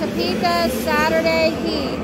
Topeka Saturday Heat.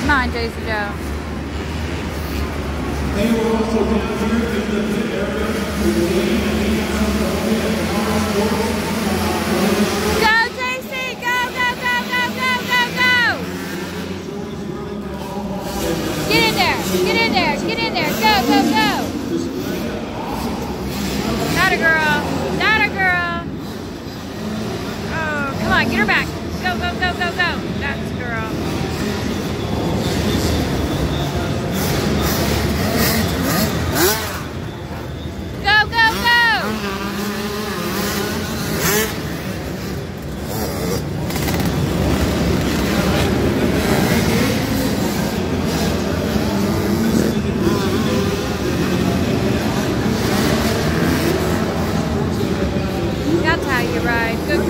Come on, Jason Joe go, go, go, go. Alright, good.